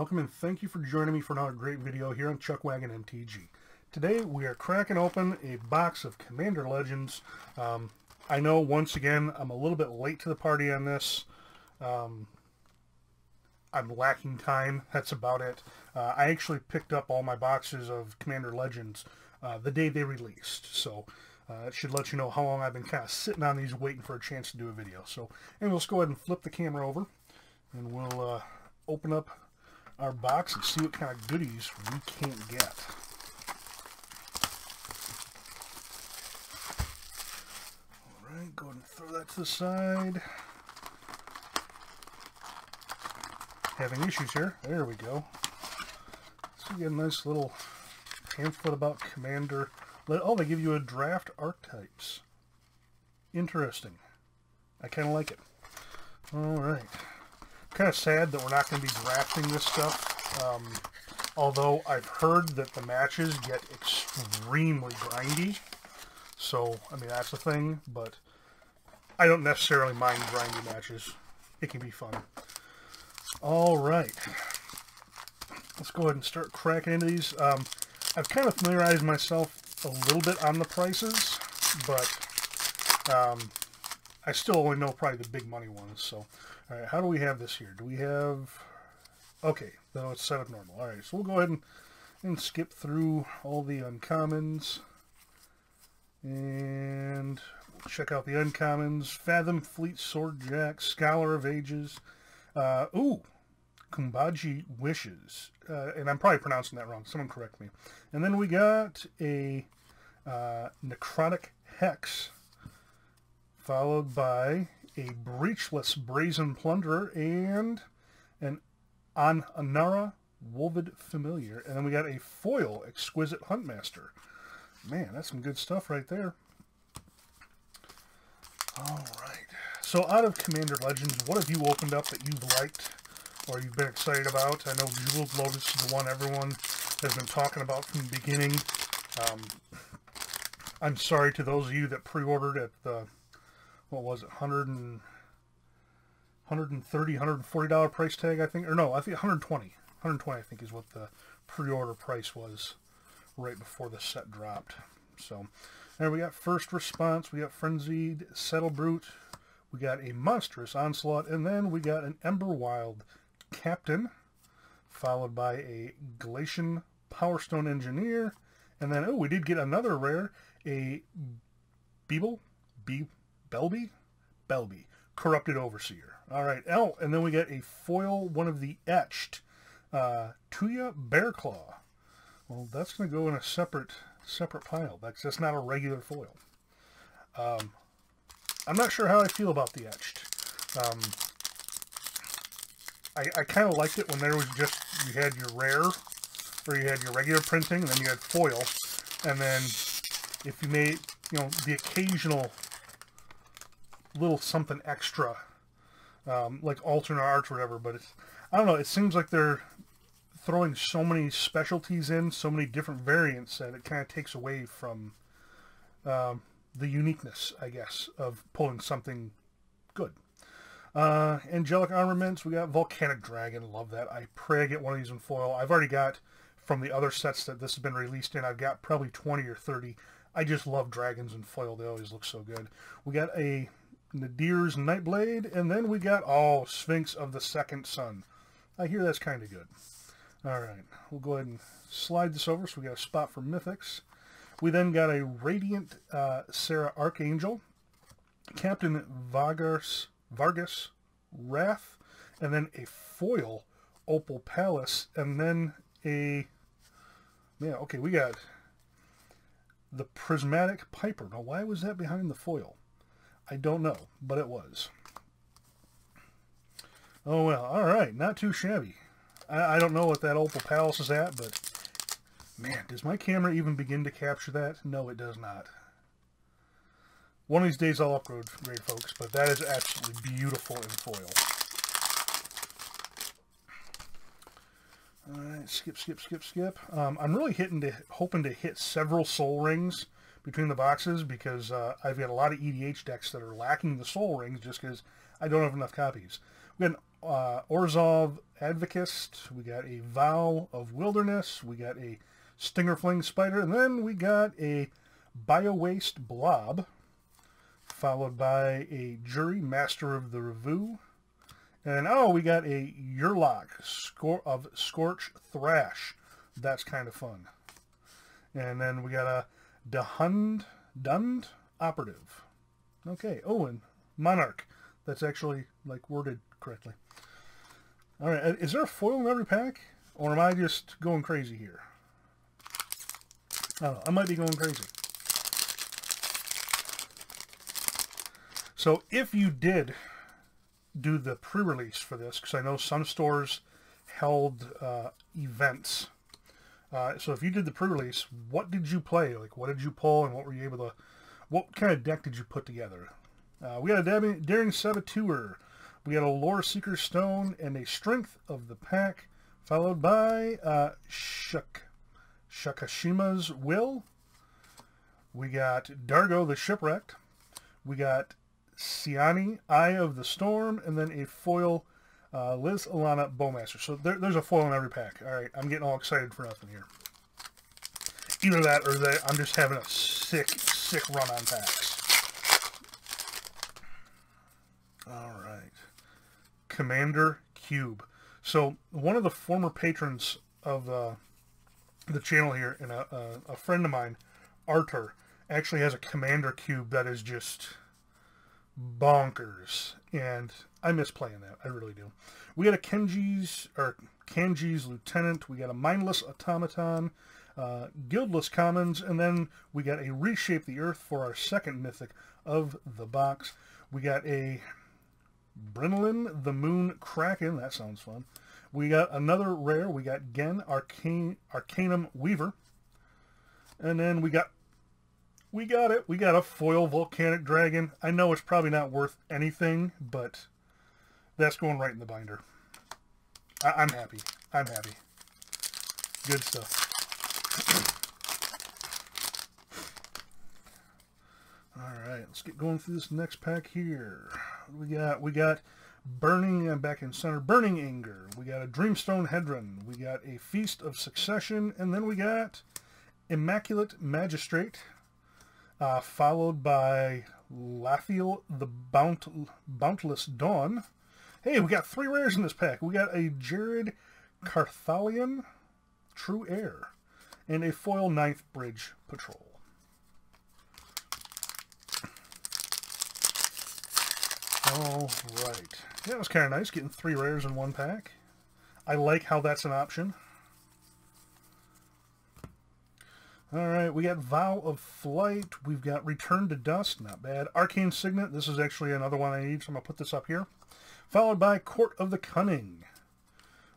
welcome and thank you for joining me for another great video here on Chuckwagon MTG. Today we are cracking open a box of Commander Legends. Um, I know once again I'm a little bit late to the party on this. Um, I'm lacking time, that's about it. Uh, I actually picked up all my boxes of Commander Legends uh, the day they released, so uh, it should let you know how long I've been kind of sitting on these waiting for a chance to do a video. So anyway, let's go ahead and flip the camera over and we'll uh, open up our box and see what kind of goodies we can't get. Alright, go ahead and throw that to the side. Having issues here. There we go. So you get a nice little pamphlet about Commander. Oh, they give you a draft archetypes. Interesting. I kind of like it. Alright kind of sad that we're not going to be drafting this stuff. Um, although I've heard that the matches get extremely grindy. So, I mean, that's a thing, but I don't necessarily mind grindy matches. It can be fun. All right. Let's go ahead and start cracking into these. Um, I've kind of familiarized myself a little bit on the prices, but um, I still only know probably the big money ones. So, all right, how do we have this here? Do we have... Okay, no, it's set up normal. All right, so we'll go ahead and, and skip through all the uncommons. And we'll check out the uncommons. Fathom Fleet Swordjack, Scholar of Ages. Uh, ooh, Kumbaji Wishes. Uh, and I'm probably pronouncing that wrong. Someone correct me. And then we got a uh, Necrotic Hex followed by a Breeches Brazen Plunderer and an Anara Wolvid Familiar. And then we got a foil Exquisite Huntmaster. Man, that's some good stuff right there. All right. So out of Commander Legends, what have you opened up that you've liked or you've been excited about? I know Jeweled Lotus is the one everyone has been talking about from the beginning. Um, I'm sorry to those of you that pre-ordered at the what was it, 100 and 130 $140 price tag, I think. Or no, I think 120 120 I think is what the pre-order price was right before the set dropped. So, there we got First Response, we got Frenzied Saddlebrute, we got a Monstrous Onslaught, and then we got an Emberwilde Captain, followed by a Glacian Powerstone Engineer, and then, oh, we did get another rare, a Beeble, Be Belby? Belby. Corrupted Overseer. All right. Oh, and then we get a foil, one of the etched uh, Tuya Bearclaw. Well, that's going to go in a separate separate pile. That's, that's not a regular foil. Um, I'm not sure how I feel about the etched. Um, I, I kind of liked it when there was just, you had your rare, or you had your regular printing, and then you had foil. And then if you made, you know, the occasional little something extra, um, like alternate art or whatever. But it's, I don't know. It seems like they're throwing so many specialties in, so many different variants that it kind of takes away from um, the uniqueness, I guess, of pulling something good. Uh, angelic armaments, we got volcanic dragon, love that. I pray I get one of these in foil. I've already got from the other sets that this has been released in, I've got probably 20 or 30. I just love dragons in foil. They always look so good. We got a Nadir's Nightblade, and then we got, oh, Sphinx of the Second Sun. I hear that's kind of good. All right, we'll go ahead and slide this over so we got a spot for Mythics. We then got a Radiant uh, Serra Archangel, Captain Vargus, Vargus Wrath, and then a foil Opal Palace, and then a, yeah, okay, we got the Prismatic Piper. Now, why was that behind the foil? I don't know, but it was. Oh well, alright, not too shabby. I, I don't know what that Opal Palace is at, but man, does my camera even begin to capture that? No, it does not. One of these days I'll upgrade, great folks, but that is absolutely beautiful in foil. Alright, skip, skip, skip, skip. Um, I'm really hitting to, hoping to hit several Sol Rings between the boxes because uh, I've got a lot of EDH decks that are lacking the Sol Rings just because I don't have enough copies. We got an uh, Orzhov Advokist. We got a Vow of Wilderness. We got a Stingerfling Spider. And then we got a Bio-Waste Blob. Followed by a Juri Master of the Revue. And oh, we got a Yurlok Scor of Scorch Thrash. That's kind of fun. And then we got a Dahund Dund Operative. Okay. And Monarch. That's actually like worded correctly. All right. Is there a foil in every pack, or am I just going crazy here? I don't know. I might be going crazy. So if you did do the pre-release for this, because I know some stores held uh, events. Uh, so if you did the pre-release, what did you play? Like, what did you pull, and what were you able to? What kind of deck did you put together? Uh, we got a Daring Saboteur. We got a Lore Seeker Stone and a Strength of the Pack, followed by uh, Shuk Sakashima's Will. We got Dargo the Shipwrecked. We got Siani, Eye of the Storm, and then a foil uh, Liz Alana Bowmaster. So there, there's a foil in every pack. All right, I'm getting all excited for nothing here. Either that or that I'm just having a sick, sick run on packs. All right. Commander Cube. So one of the former patrons of uh, the channel here, and a, a, a friend of mine, Arthur, actually has a Commander Cube that is just bonkers. And I miss playing that. I really do. We got a Kenji's, or Kangee's Lieutenant. We got a Mindless Automaton. Uh, Guildless Commons. And then we got a Reshape the Earth for our second Mythic of the box. We got a Brinelin the Moon Kraken. That sounds fun. We got another rare. We got Gen Arcane, Arcanum Weaver. And then we got we got it. We got a foil volcanic dragon. I know it's probably not worth anything, but that's going right in the binder. I am happy. I'm happy. Good stuff. All right, let's get going through this next pack here. We got we got Burning, I'm back in center, Burning Anger. We got a Dreamstone Hedron. We got a Feast of Succession. And then we got Immaculate Magistrate uh, followed by Lathiel the Bount Boundless Dawn. Hey, we got three rares in this pack. We got a Jared Carthalion True Heir and a foil Ninth Bridge Patrol. All right. It was kind of nice getting three rares in one pack. I like how that's an option. All right, we got Vow of Flight. We've got Return to Dust. Not bad. Arcane Signet. This is actually another one I need, so I'm going to put this up here. Followed by Court of the Cunning.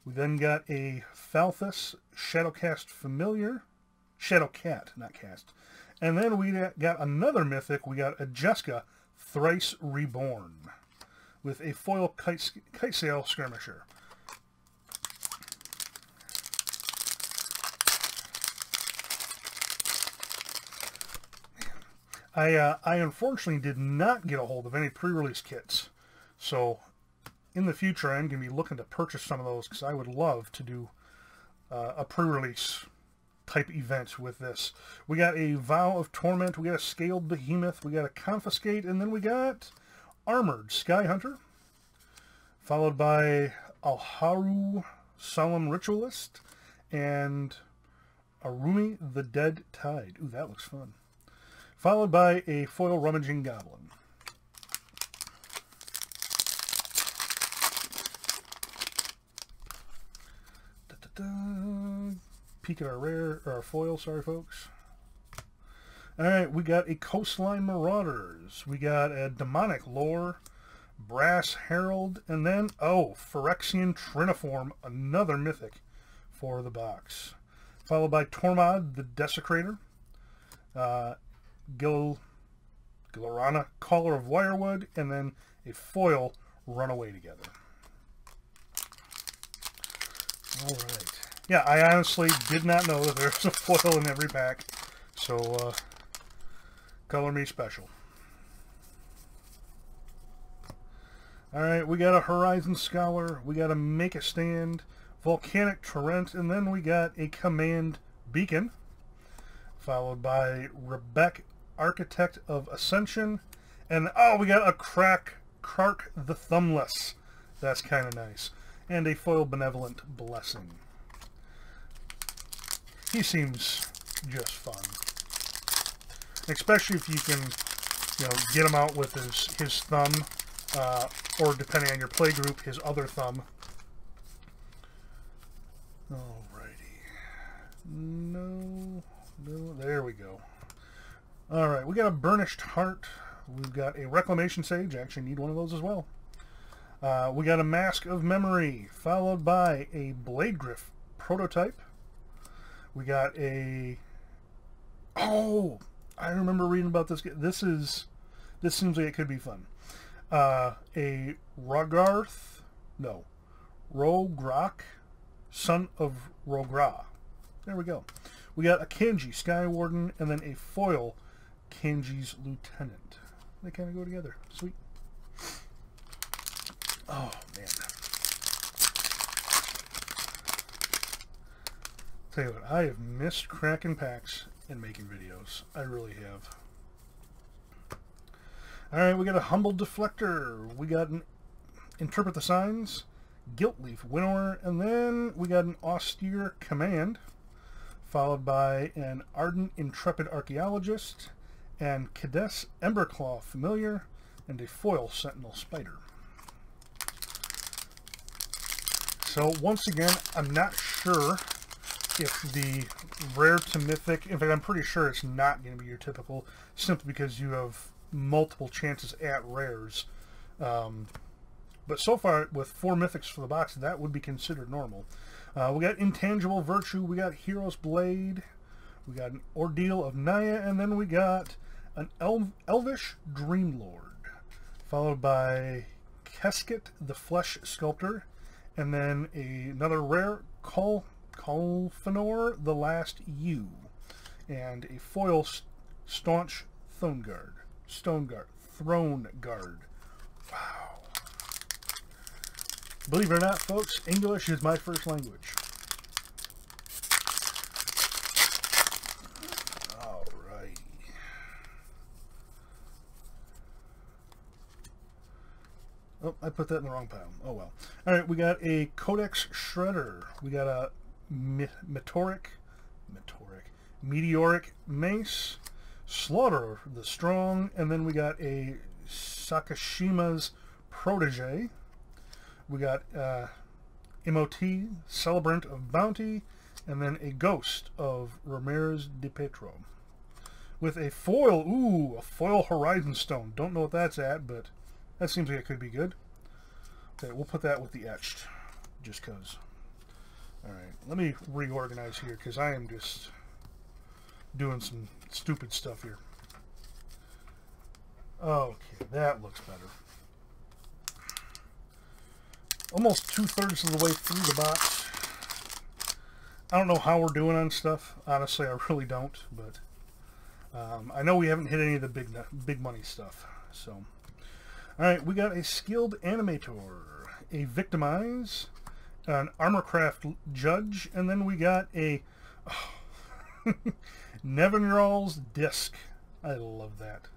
We then got a Falthis Shadowcast Familiar. Shadowcat, not cast. And then we got another Mythic. We got a Jeska Thrice Reborn with a foil kite, kite sail skirmisher. I, uh, I unfortunately did not get a hold of any pre-release kits. So in the future, I'm going to be looking to purchase some of those because I would love to do uh, a pre-release type event with this. We got a Vow of Torment, we got a Scaled Behemoth, we got a Confiscate, and then we got Armored Sky Hunter, followed by Alharu Solemn Ritualist, and Araumi the Dead Tide. Ooh, that looks fun followed by a foil rummaging goblin. Da, da, da. Peek at our rare, or our foil, sorry folks. Alright, we got a Coastline Marauders. We got a Demonic Lore, Brass Herald, and then, oh, Phyrexian Triniform, another mythic for the box. Followed by Tormod the Desecrator, uh, Gil, Gilanra, Caller of Wirewood, and then a foil Runaway Together. All right. Yeah, I honestly did not know that there's a foil in every pack, so uh, color me special. Alright, we got a Horizon Scholar, we got a Make a Stand, Volcanic Torrent, and then we got a Command Beacon, followed by Rebbec, Architect of Ascension, and oh, we got a Crack Krark the Thumbless. That's kind of nice. And a Foil Benevolent Blessing. He seems just fun. Especially if you can, you know, get him out with his, his thumb uh, or depending on your play group, his other thumb. Alrighty. No, no, there we go. Alright, we got a Burnished Heart. We've got a Reclamation Sage. I actually need one of those as well. Uh, we got a Mask of Memory, followed by a Bladegriff prototype. We got a... Oh! I remember reading about this. This is... This seems like it could be fun uh, a Rogarth, no, Rograk, son of Rogra. There we go. We got a Kangee Sky Warden and then a foil Kangee's Lieutenant. They kind of go together. Sweet. Oh, man. Tell you what, I have missed cracking packs and making videos. I really have. Alright, we got a Humble Defector. We got an Interpret the Signs, Guilt Leaf Winnower, and then we got an Austere Command, followed by an Ardenn Intrepid Archaeologist, and Kadess Emberclaw Familiar, and a Foil Sentinel Spider. So once again, I'm not sure if the rare to mythic, in fact I'm pretty sure it's not going to be your typical, simply because you have multiple chances at rares. Um, but so far, with four mythics for the box, that would be considered normal. Uh, we got Intangible Virtue, we got Hero's Blade, we got an Ordeal of Naya, and then we got an El Elvish Dreadlord, followed by Keskit the Flesh Sculptor, and then a, another rare Col Colfenor the Last Yew, and a foil Staunch Throneguard. Stone Guard. Throne Guard. Wow. Believe it or not, folks, English is my first language. Alright. Oh, I put that in the wrong pile. Oh well. Alright, we got a Codex Shredder. We got a Meteoric, Meteoric, Meteoric Mace. Slaughter the Strong, and then we got a Sakashima's Protege. We got uh, MOT, Celebrant of Bounty, and then a Ghost of Ramirez DePietro. With a foil, ooh, a foil Horizon Stone. Don't know what that's at, but that seems like it could be good. Okay, we'll put that with the etched, just because. Alright, let me reorganize here, because I am just doing some stupid stuff here. Okay, that looks better. Almost two-thirds of the way through the box. I don't know how we're doing on stuff. Honestly, I really don't, but um, I know we haven't hit any of the big big money stuff. So, all right, we got a skilled animator, a victimize, an armorcraft judge, and then we got a oh, Nevinyrral's Disc. I love that.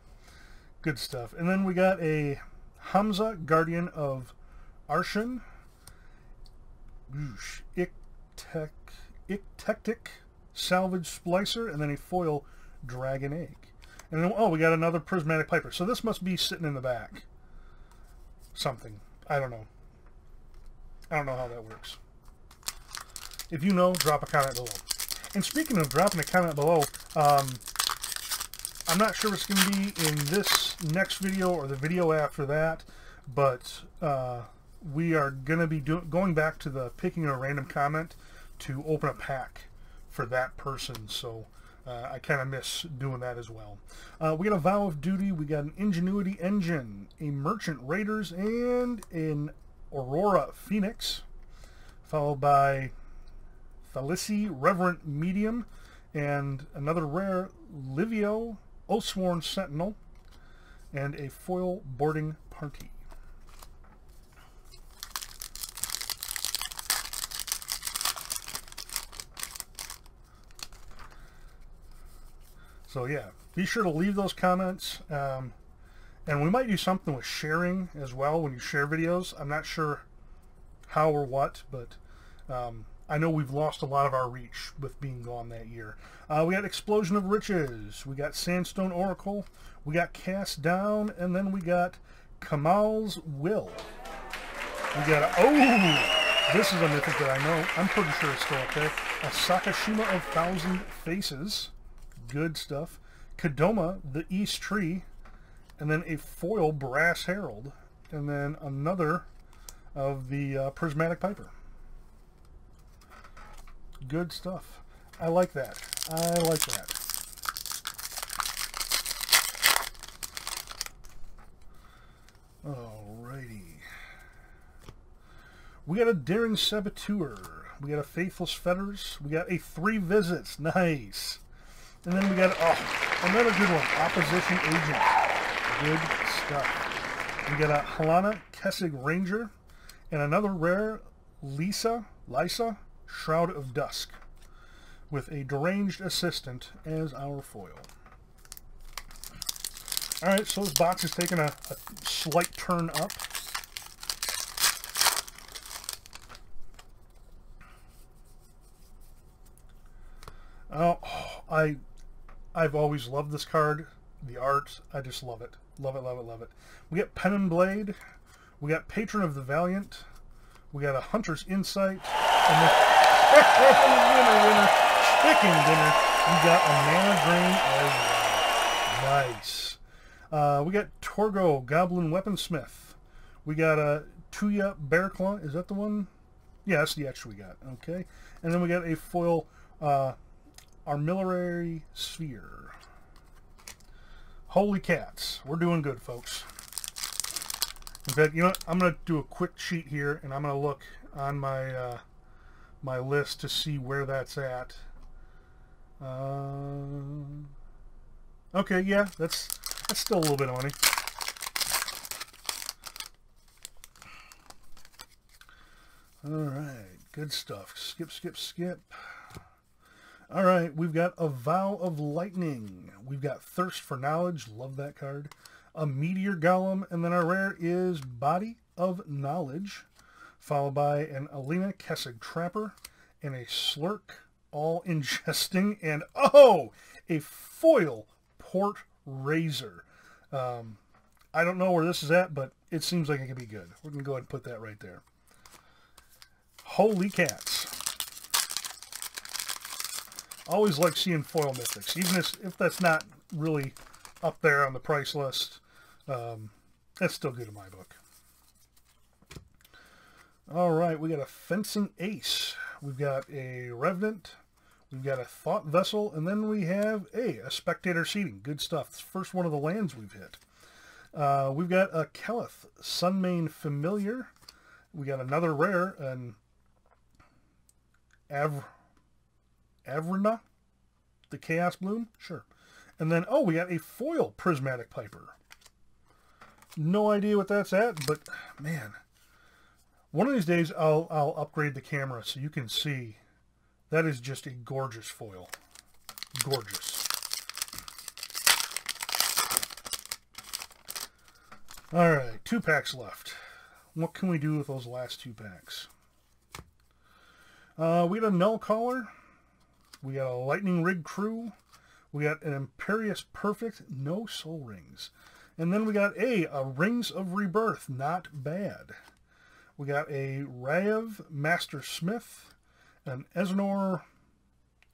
Good stuff. And then we got a Hamza, Guardian of Arshan. Ictec, Ictectic Salvage Splicer, and then a foil Dragon Egg. And then, oh, we got another Prismatic Piper. So this must be sitting in the back. Something. I don't know. I don't know how that works. If you know, drop a comment below. And speaking of dropping a comment below, um, I'm not sure it's going to be in this next video or the video after that, but uh, we are going to be doing going back to the picking a random comment to open a pack for that person. So uh, I kind of miss doing that as well. Uh, we got a Vow of Duty, we got an Ingenuity Engine, a Merchant Raiders, and an Aurora Phoenix, followed by Thalici Reverent Medium, and another rare Livio Oathsworn Sentinel, and a foil boarding party. So yeah, be sure to leave those comments. Um, and we might do something with sharing as well when you share videos. I'm not sure how or what, but um, I know we've lost a lot of our reach with being gone that year. Uh, we got Explosion of Riches. We got Sandstone Oracle. We got Cast Down. And then we got Kamahl's Will. We got, oh, this is a mythic that I know. I'm pretty sure it's still up there. A Sakashima of Thousand Faces. Good stuff. Kodama, the East Tree. And then a foil Brass Herald. And then another of the uh, Prismatic Piper. Good stuff. I like that. I like that. Alrighty. We got a Daring Saboteur. We got a Faithless Fetters. We got a Three Visits. Nice. And then we got, oh, another good one. Opposition Agent. Good stuff. We got a Halana Kessig Ranger. And another rare Lisa, Lisa, Shroud of Dusk with a deranged assistant as our foil. Alright, so this box is taking a, a slight turn up. Oh, I, I've always loved this card. The art, I just love it. Love it, love it, love it. We get Pen and Blade. We got Patron of the Valiant. We got a Hunter's Insight. And then, winner, winner, chicken dinner. We got a Mana Drain as well. Nice. Uh, we got Toggo, Goblin Weaponsmith. We got a Tuya Bearclaw. Is that the one? Yeah, that's the extra we got. Okay. And then we got a foil uh, Armillary Sphere. Holy cats. We're doing good, folks. In fact, you know what? I'm going to do a quick cheat here, and I'm going to look on my uh, my list to see where that's at. Uh, okay, yeah, that's that's still a little bit of money. All right, good stuff. Skip, skip, skip. All right, we've got a Vow of Lightning. We've got Thirst for Knowledge. Love that card a Meteor Golem, and then our rare is Body of Knowledge, followed by an Alina Kessig Trapper and a Slurrk all ingesting, and oh, a foil Port Razor. Um, I don't know where this is at, but it seems like it could be good. We're going to go ahead and put that right there. Holy cats. Always like seeing foil mythics, even if, that's not really up there on the price list. Um, that's still good in my book. All right, we got a fencing ace. We've got a revenant. We've got a thought vessel, and then we have a, a spectator seating. Good stuff. It's first one of the lands we've hit. Uh, we've got a Keleth Sunmane Familiar. We got another rare, an Av Averna, the Chaos Bloom. Sure. And then, oh, we got a foil Prismatic Piper. No idea what that's at, but man, one of these days I'll, I'll upgrade the camera so you can see. That is just a gorgeous foil. Gorgeous. All right, two packs left. What can we do with those last two packs? Uh, we got a Null Caller. We got a Lightning Rig Crew. We got an Imperious Perfect, no Sol Rings. And then we got A, a Rings of Rebirth, not bad. We got a Rav Master Smith, an Eznor,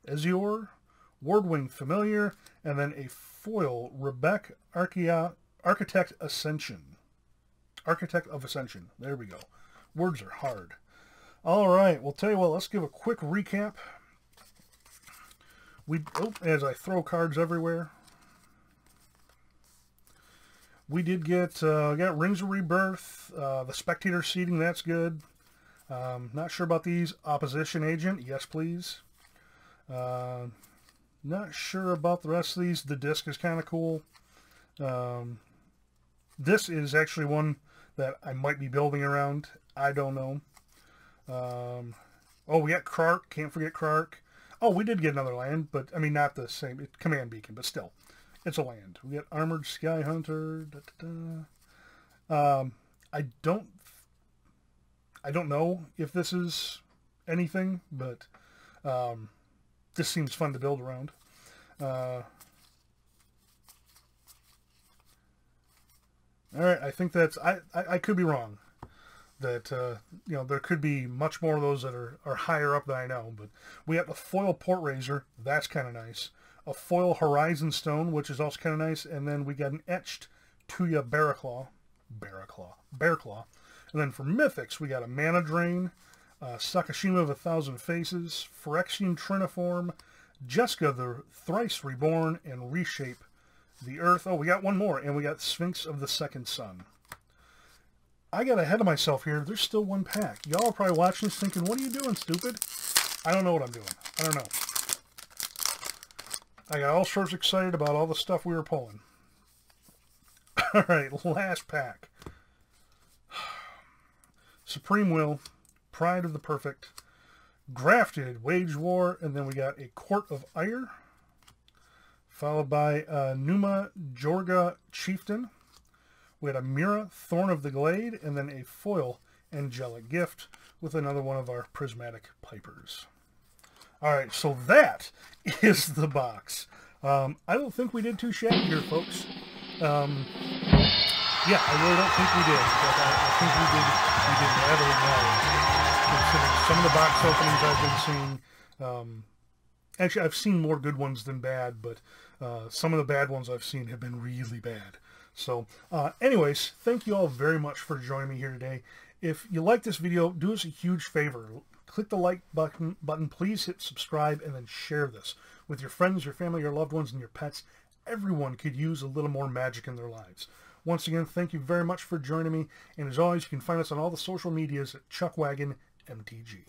Esior, Wardwing Familiar, and then a foil Rebecca Archea, Architect Ascension. Architect of Ascension. There we go. Words are hard. All right, we'll tell you what, let's give a quick recap. We, oh, as I throw cards everywhere, we did get uh, got Rings of Rebirth, uh, the Spectator seating, that's good. Um, not sure about these. Opposition Agent, yes please. Uh, not sure about the rest of these. The disc is kind of cool. Um, this is actually one that I might be building around. I don't know. Um, oh, we got Krark. Can't forget Krark. Oh, we did get another land, but I mean, not the same command beacon, but still, it's a land. We get armored sky hunter. Da, da, da. Um, I don't, I don't know if this is anything, but um, this seems fun to build around. Uh, all right, I think that's I, I, I could be wrong that uh, you know there could be much more of those that are, are higher up than I know. But we have a foil port razor, that's kind of nice. A foil horizon stone, which is also kind of nice, and then we got an etched Tuya Bearclaw, Bearclaw, Bearclaw, and then for mythics we got a Mana Drain, uh, Sakashima of a Thousand Faces, Phyrexian Triniform, Jessica the Thrice Reborn, and Reshape the Earth. Oh, we got one more, and we got Sphinx of the Second Sun. I got ahead of myself here. There's still one pack. Y'all are probably watching this thinking, what are you doing, stupid? I don't know what I'm doing. I don't know. I got all sorts excited about all the stuff we were pulling. all right, last pack. Supreme Will, Pride of the Perfect, Grafted, Wage War, and then we got a Court of Ire, followed by uh, Numa Joraga Chieftain, we had a Mira, Thorn of the Glade, and then a foil Angelic Gift with another one of our Prismatic Pipers. All right, so that is the box. Um, I don't think we did too shabby here, folks. Um, yeah, I really don't think we did, but I, I think we did, we did rather well. Considering some of the box openings I've been seeing, um, actually, I've seen more good ones than bad, but uh, some of the bad ones I've seen have been really bad. So uh, anyways, thank you all very much for joining me here today. If you like this video, do us a huge favor. Click the like button, button, please hit subscribe, and then share this with your friends, your family, your loved ones, and your pets. Everyone could use a little more magic in their lives. Once again, thank you very much for joining me, and as always, you can find us on all the social medias at Chuckwagon MTG.